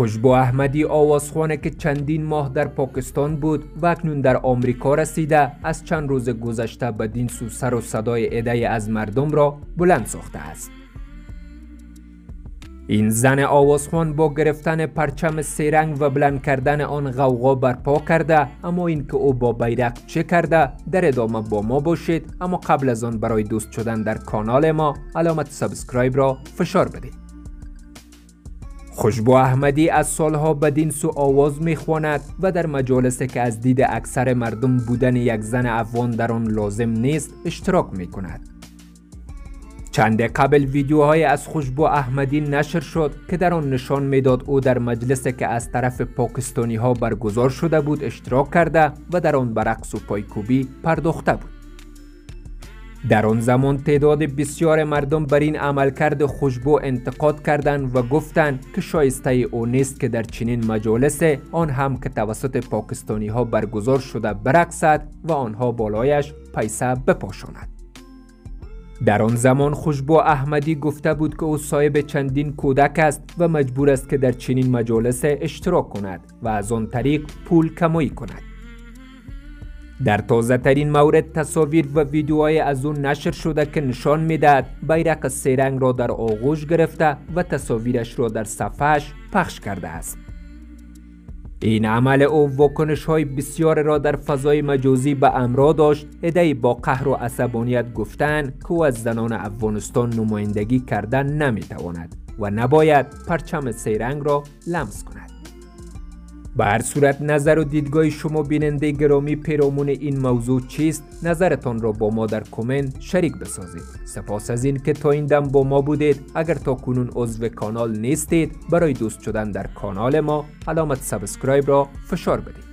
خوشبو احمدی آوازخوانه که چندین ماه در پاکستان بود و اکنون در آمریکا رسیده از چند روز گذشته بدین سو سر و صدای عده از مردم را بلند ساخته است. این زن آوازخوان با گرفتن پرچم سه‌رنگ و بلند کردن آن غوغا برپا کرده اما اینکه او با بیرق چه کرده در ادامه با ما باشید. اما قبل از آن برای دوست شدن در کانال ما علامت subscribe را فشار بدید. خوشبو احمدی از سالها بدین سو آواز می‌خواند و در مجالسی که از دید اکثر مردم بودن یک زن افغان در آن لازم نیست اشتراک می کند. چند قبل ویدیوهای از خوشبو احمدی نشر شد که در آن نشان می‌داد او در مجلسی که از طرف پاکستانی ها برگزار شده بود اشتراک کرده و در آن برقص و پایکوبی پرداخته بود. در آن زمان تعداد بسیار مردم بر این عملکرد خوشبو انتقاد کردند و گفتند که شایسته او نیست که در چنین مجالس آن هم که توسط پاکستانی ها برگزار شده برقصد و آنها بالایش پیسه بپاشاند. در آن زمان خوشبو احمدی گفته بود که او صاحب چندین کودک است و مجبور است که در چنین مجالس اشتراک کند و از آن طریق پول کمایی کند. در تازه ترین مورد تصاویر و ویدیوهای از اون نشر شده که نشان می‌دهد بیرق سیرنگ را در آغوش گرفته و تصاویرش را در صفحش پخش کرده است. این عمل او واکنش های بسیار را در فضای مجازی به همراه داشت عده‌ای با قهر و عصبانیت گفتند که او از زنان افغانستان نمایندگی کردن نمی‌تواند و نباید پرچم سه‌رنگ را لمس کند به هر صورت نظر و دیدگاه شما بیننده گرامی پیرامون این موضوع چیست؟ نظرتان را با ما در کامنت شریک بسازید. سپاس از این که تا این دم با ما بودید. اگر تا کنون عضو کانال نیستید برای دوست شدن در کانال ما علامت subscribe را فشار بدید.